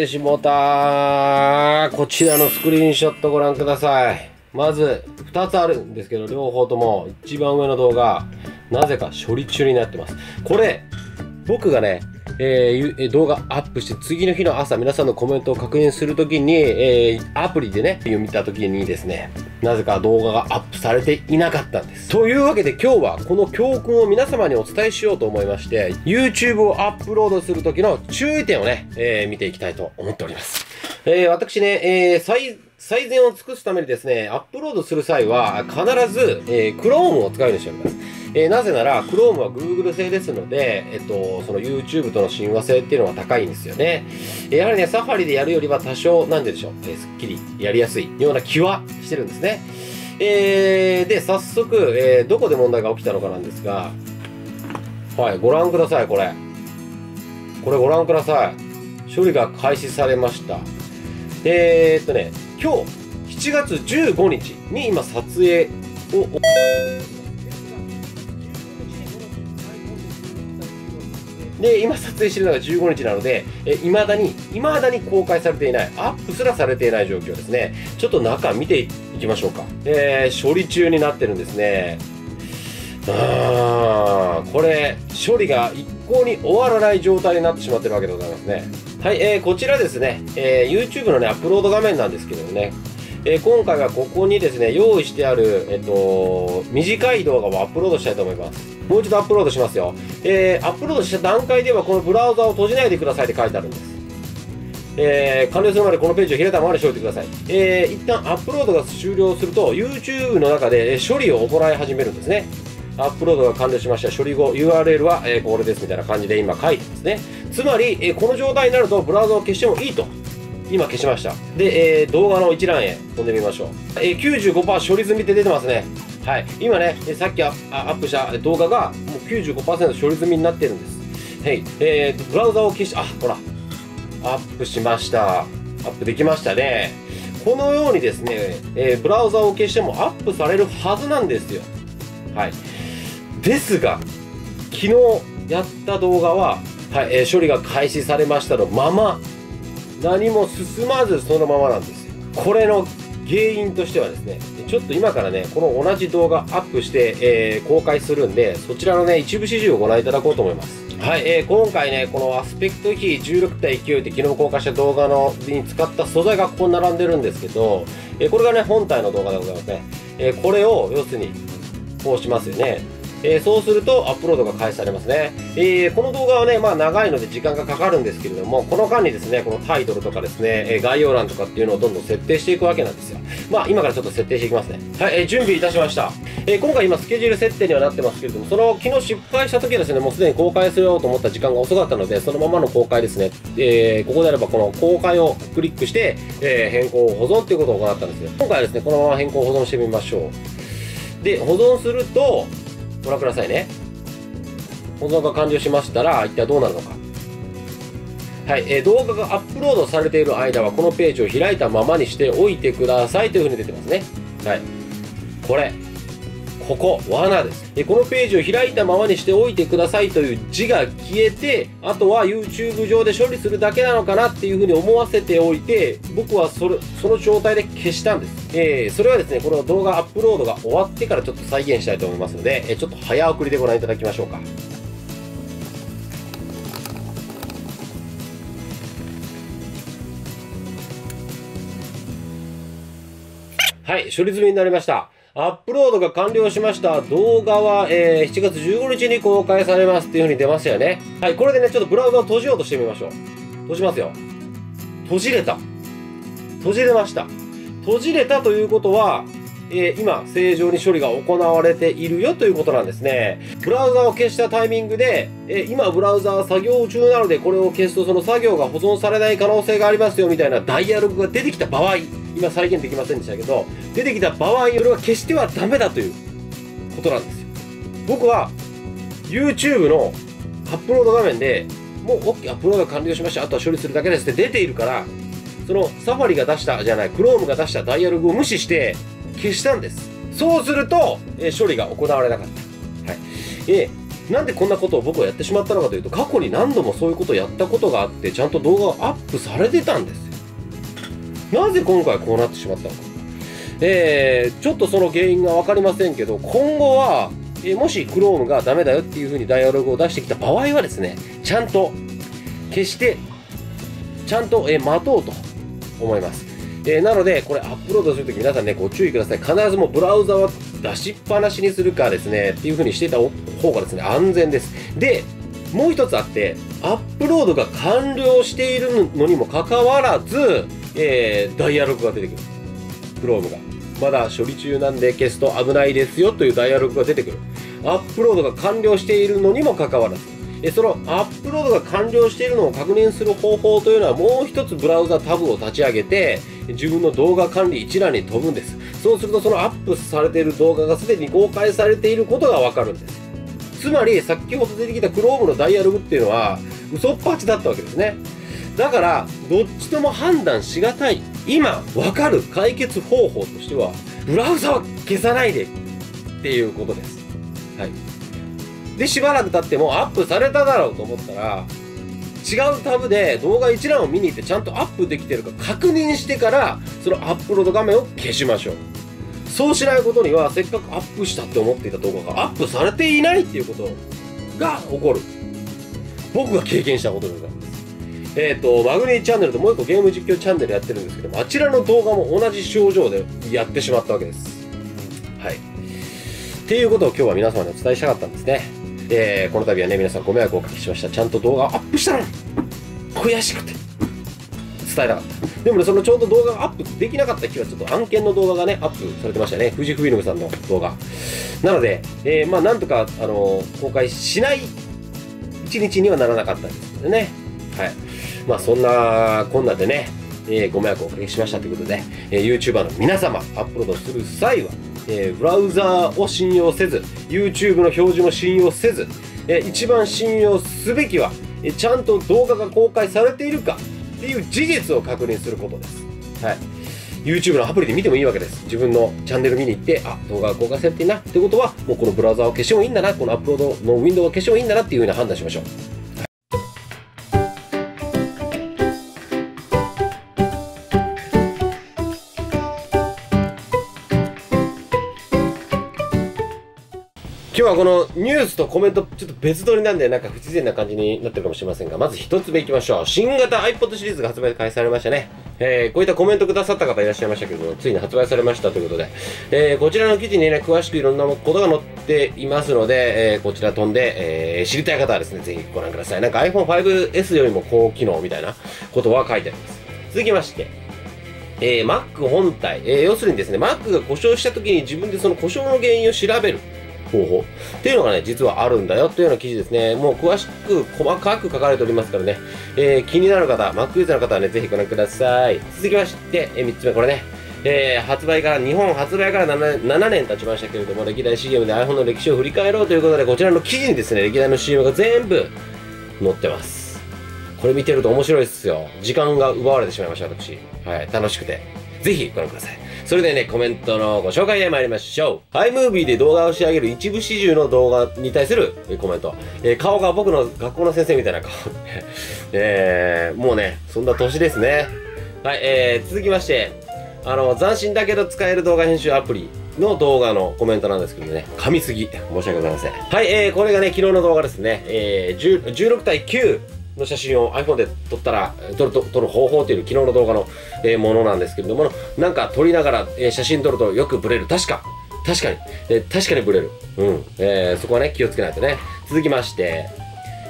ってしもたこちらのスクリーンショットご覧ください。まず2つあるんですけど両方とも一番上の動画なぜか処理中になってます。これ僕がねえー、動画アップして次の日の朝皆さんのコメントを確認するときに、えー、アプリでね、読みたときにですね、なぜか動画がアップされていなかったんです。というわけで今日はこの教訓を皆様にお伝えしようと思いまして、YouTube をアップロードするときの注意点をね、えー、見ていきたいと思っております。えー、私ね、えー、最、最善を尽くすためにですね、アップロードする際は必ず、えー、Chrome を使うようにしております。えー、なぜなら、Chrome は Google 製ですので、えっと、その YouTube との親和性っていうのは高いんですよね。やはりね、サファリでやるよりは多少、なんででしょう、えー、すっきりやりやすいような気はしてるんですね。えー、で、早速、えー、どこで問題が起きたのかなんですが、はい、ご覧ください、これ。これご覧ください。処理が開始されました。えー、っとね、今日、7月15日に今撮影を、で、今撮影してるのが15日なので、えー、未だに、未だに公開されていない、アップすらされていない状況ですね。ちょっと中見ていきましょうか。えー、処理中になってるんですね。あー、これ、処理が一向に終わらない状態になってしまってるわけでございますね。はい、えー、こちらですね、えー、YouTube のね、アップロード画面なんですけどね、えー、今回はここにですね、用意してある、えっと、短い動画をアップロードしたいと思います。もう一度アップロードしますよ。えー、アップロードした段階ではこのブラウザを閉じないでくださいって書いてあるんです。えー、完了するまでこのページを開いたままにしておいてください。えー、一旦アップロードが終了すると、YouTube の中で処理を行い始めるんですね。アップロードが完了しました。処理後、URL は、えー、これですみたいな感じで今書いてますね。つまり、えー、この状態になるとブラウザを消してもいいと今消しました。で、えー、動画の一覧へ飛んでみましょう、えー、95%処理済みって出てますね。はい。今ねさっきアップした動画がもう95%処理済みになってるんです。はい。えー、ブラウザを消しあほら。アップしました。アップできましたね。このようにですね、えー、ブラウザを消してもアップされるはずなんですよ。はい。ですが昨日やった動画は、はいえー、処理が開始されましたのまま何も進まずそのままなんですよ。これの原因としてはですねちょっと今からねこの同じ動画アップして、えー、公開するんでそちらのね一部始終をご覧いただこうと思います。はい、えー、今回ねこのアスペクト比16対勢いって昨日公開した動画のに使った素材がここに並んでるんですけど、えー、これがね本体の動画でございますね、えー、これを要するにこうしますよねえー、そうするとアップロードが開始されますね、えー、この動画はね、まあ長いので時間がかかるんですけれども、この間にですね、このタイトルとかですね、え、概要欄とかっていうのをどんどん設定していくわけなんですよ。まあ今からちょっと設定していきますね。はい、えー、準備いたしました。え、今回今スケジュール設定にはなってますけれども、その昨日失敗した時はですね、もうすでに公開するようと思った時間が遅かったので、そのままの公開ですね。え、ここであればこの公開をクリックして、え、変更を保存っていうことを行ったんですよ。今回はですね、このまま変更保存してみましょう。で、保存すると、ご覧くださいね。保存が完了しましたら、一体どうなるのか。はい、えー、動画がアップロードされている間は、このページを開いたままにしておいてくださいというふうに出てますね。はい。これ。ここ、罠です。で、このページを開いたままにしておいてくださいという字が消えて、あとは YouTube 上で処理するだけなのかなっていうふうに思わせておいて、僕はそれ、その状態で消したんです。えー、それはですね、この動画アップロードが終わってからちょっと再現したいと思いますので、え、ちょっと早送りでご覧いただきましょうか。はい、処理済みになりました。アップロードが完了しました。動画は、えー、7月15日に公開されますっていう風に出ましたよね。はい、これでね、ちょっとブラウザを閉じようとしてみましょう。閉じますよ。閉じれた。閉じれました。閉じれたということは、えー、今、正常に処理が行われているよということなんですね。ブラウザを消したタイミングで、えー、今、ブラウザは作業中なので、これを消すとその作業が保存されない可能性がありますよみたいなダイアログが出てきた場合、今再現できませんでしたけど出てきた場合それは消してはダメだということなんですよ。僕は YouTube のアップロード画面でもう OK アップロード完了しました。あとは処理するだけです。って出ているからそのサファリが出したじゃない Chrome が出したダイアログを無視して消したんです。そうすると、え処理が行われなかった、はい。えなんでこんなことを僕はやってしまったのかというと過去に何度もそういうことをやったことがあってちゃんと動画をアップされてたんですなぜ今回こうなってしまったのかえー、ちょっとその原因が分かりませんけど今後は、え、もし Chrome がダメだよっていう風にダイアログを出してきた場合はですねちゃんと消してちゃんと、え、待とうと思いますえー、なので、これアップロードするとき皆さんね、ご注意ください。必ずもうブラウザは出しっぱなしにするかですね、っていう風にしてた方がですね、安全です。で、もう一つあって、アップロードが完了しているのにもかかわらず、えー、ダイアログが出てくる。Chrome が。まだ処理中なんで消すと危ないですよというダイアログが出てくる。アップロードが完了しているのにもかかわらず。そのアップロードが完了しているのを確認する方法というのはもう一つブラウザタブを立ち上げて自分の動画管理一覧に飛ぶんですそうするとそのアップされている動画がすでに公開されていることがわかるんですつまり先ほど出てきた Chrome のダイアログっていうのは嘘っぱちだったわけですねだからどっちとも判断しがたい。今わかる解決方法としてはブラウザは消さないでっていうことです。はい。でしばらく経ってもアップされただろうと思ったら違うタブで動画一覧を見に行ってちゃんとアップできてるか確認してからそのアップロード画面を消しましょう。そうしないことにはせっかくアップしたって思っていた動画がアップされていないっていうことが起こる。僕が経験したことでございます。えっ、ー、とマグニーチャンネルともう一個ゲーム実況チャンネルやってるんですけどもあちらの動画も同じ症状でやってしまったわけですはいっていうことを今日は皆様にお伝えしたかったんですねえー、この度はね、皆さんご迷惑をおかけしました。ちゃんと動画をアップしたの悔しくて伝えなかった。でもね、そのちょうど動画がアップできなかった日は、ちょっと案件の動画がね、アップされてましたね。富士フィルムさんの動画。なので、えー、まあ、なんとか、あのー、公開しない一日にはならなかったんですけどね。はい。まあ、そんなこんなでね、えー、ご迷惑をおかけしましたということで、えー、YouTuber の皆様、アップロードする際は、えー、ブラウザーを信用せず YouTube の表示も信用せず、えー、一番信用すべきは、えー、ちゃんと動画が公開されているかっていう事実を確認することです。はい YouTube のアプリで見てもいいわけです。自分のチャンネル見に行って、あ、動画が公開されていいなってことは、もうこのブラウザを消してもいいんだな、このアップロードのウィンドウを消してもいいんだなっていうふうに判断しましょう。今日はこのニュースとコメントちょっと別撮りなんでなんか不自然な感じになってるかもしれませんが、まず一つ目いきましょう。新型 iPod シリーズが発売開始されましたね。えー、こういったコメントくださった方いらっしゃいましたけども、ついに発売されましたということで、えー、こちらの記事にね、詳しくいろんなことが載っていますので、えー、こちら飛んで、え、知りたい方はですね、ぜひご覧ください。なんか iPhone5S よりも高機能みたいなことは書いてあります。続きまして、えー、Mac 本体、えー、要するにですね、Mac が故障した時に自分でその故障の原因を調べる。方法っていうのがね、実はあるんだよというような記事ですね。もう詳しく細かく書かれておりますからね、えー、気になる方、Mac ユーザーの方はね、ぜひご覧ください。続きまして、えー、3つ目これね。えー、発売から、日本発売から 7, 7年経ちましたけれども、歴代 CM で iPhone の歴史を振り返ろうということで、こちらの記事にですね、歴代の CM が全部載ってます。これ見てると面白いですよ。時間が奪われてしまいました、私。はい、楽しくて。ぜひご覧ください。それでね、コメントのご紹介へ参りましょう。iMovie で動画を仕上げる一部始終の動画に対するコメント。えー、顔が僕の学校の先生みたいな顔。えー、もうね、そんな年ですね。はい、えー、続きまして、あの、斬新だけど使える動画編集アプリの動画のコメントなんですけどね、噛みすぎ。申し訳ございません。はい、えー、これがね、昨日の動画ですね。えー、16対9。の写真を iPhone で撮ったら撮る撮る方法という昨日の動画の、え、ものなんですけれどもなんか撮りながら、え、写真撮るとよくブレる。確か。確かに、え、確かにブレる。うん、え、そこはね気をつけないとね。続きまして。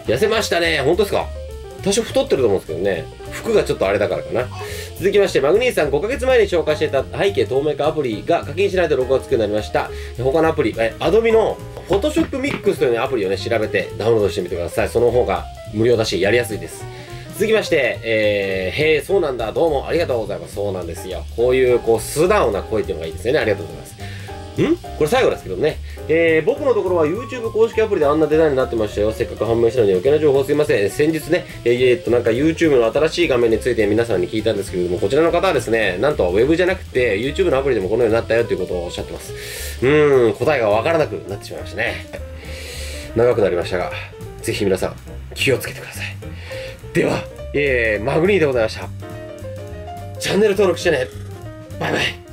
痩せましたね。本当ですか？多少太ってると思うんですけどね。服がちょっとあれだからかな。続きましてマグニーさん5ヶ月前に紹介していた背景透明化アプリが課金しないと録画つくようになりました。他のアプリえアドビの Photoshop Mix という、ね、アプリをね調べてダウンロードしてみてください。その方が無料だし、やりやすいです。続きまして、えー、へえ、そうなんだ、どうもありがとうございます。そうなんですよ。こういう、こう、素直な声っていうのがいいですよね。ありがとうございます。ん？これ最後ですけどね。えー、僕のところは YouTube 公式アプリであんなデザインになってましたよ。せっかく判明したのに余計な情報すいません。先日ね、えー、えー、っと、なんか YouTube の新しい画面について皆さんに聞いたんですけれども、こちらの方はですね、なんと Web じゃなくて YouTube のアプリでもこのようになったよということをおっしゃってます。うーん、答えがわからなくなってしまいましたね。長くなりましたがぜひ皆さん気をつけてください。では、えー、マグニーでございました。チャンネル登録してね。バイバイ。